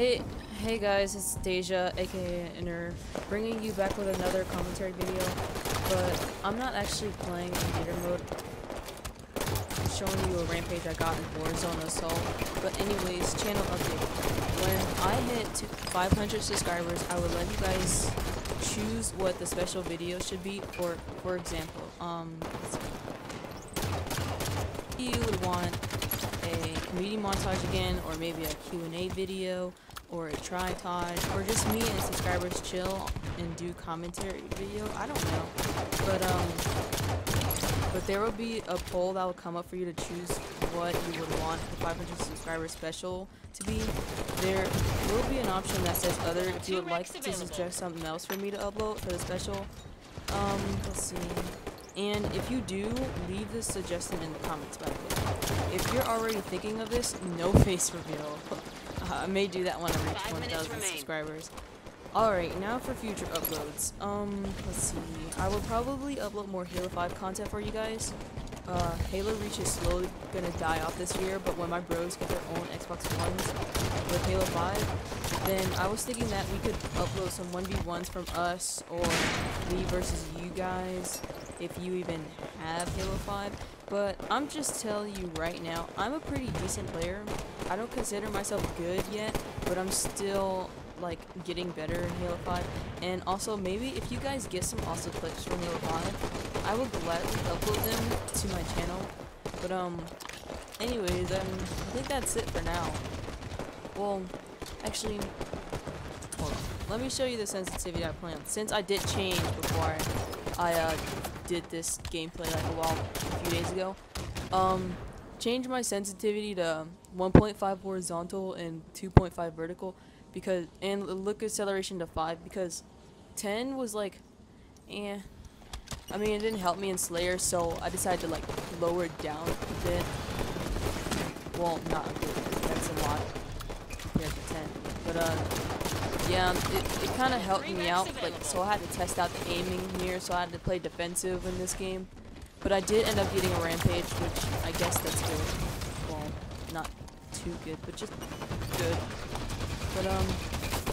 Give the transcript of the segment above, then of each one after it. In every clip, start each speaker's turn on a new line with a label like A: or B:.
A: Hey, hey guys, it's Daija, aka Inner, bringing you back with another commentary video. But I'm not actually playing in theater mode. I'm showing you a rampage I got in Warzone Assault. But anyways, channel update. When I hit 500 subscribers, I would let you guys choose what the special video should be. For for example, um, you would want a comedy montage again, or maybe a Q&A video, or a tritage, or just me and subscribers chill and do commentary video. I don't know, but um, but there will be a poll that will come up for you to choose what you would want the 500 subscribers special to be. There will be an option that says other if you would like to suggest something else for me to upload for the special. Um, let's see. And if you do, leave the suggestion in the comments by the way. If you're already thinking of this, no face reveal. I may do that when I reach 1,000 subscribers. Alright, now for future uploads. Um, let's see. I will probably upload more Halo 5 content for you guys. Uh, Halo Reach is slowly gonna die off this year, but when my bros get their own Xbox Ones with Halo 5, then I was thinking that we could upload some 1v1s from us, or me versus you guys, if you even have Halo 5. But I'm just telling you right now, I'm a pretty decent player. I don't consider myself good yet, but I'm still like getting better in Halo 5. And also maybe if you guys get some awesome clips from Halo 5, I will gladly upload them to my channel. But um anyways, um, I think that's it for now. Well, actually hold on. Let me show you the sensitivity I planned. Since I did change before I uh, did this gameplay like a while a few days ago. Um change my sensitivity to 1.5 horizontal and 2.5 vertical because and look acceleration to 5 because 10 was like eh. I mean it didn't help me in Slayer so I decided to like lower it down a bit. Well not a bit that's a lot compared to 10 but uh yeah it, it kind of helped me out like so I had to test out the aiming here so I had to play defensive in this game but I did end up getting a rampage which I guess that's good well not too good but just good but, um,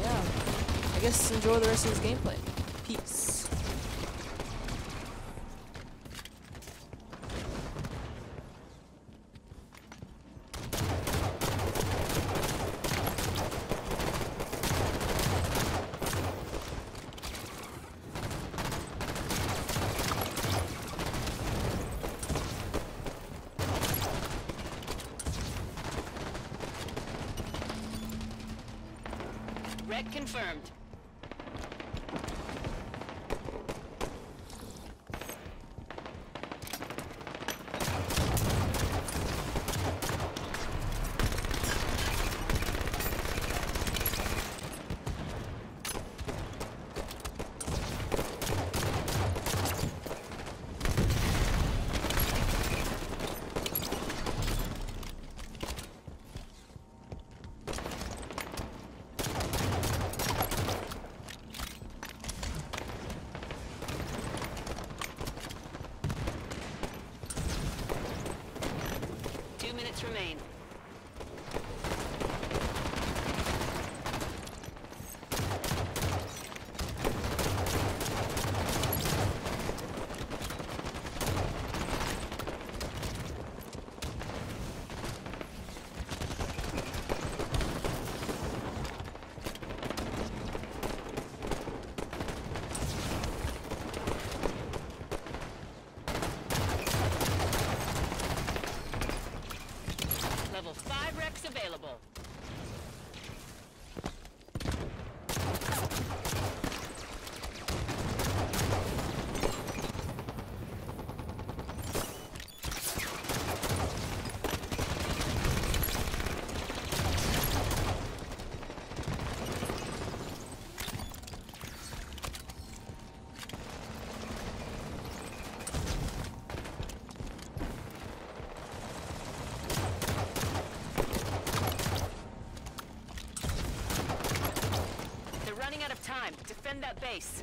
A: yeah. I guess enjoy the rest of this gameplay. Peace.
B: Wreck confirmed. Remain. available. time. Defend that base.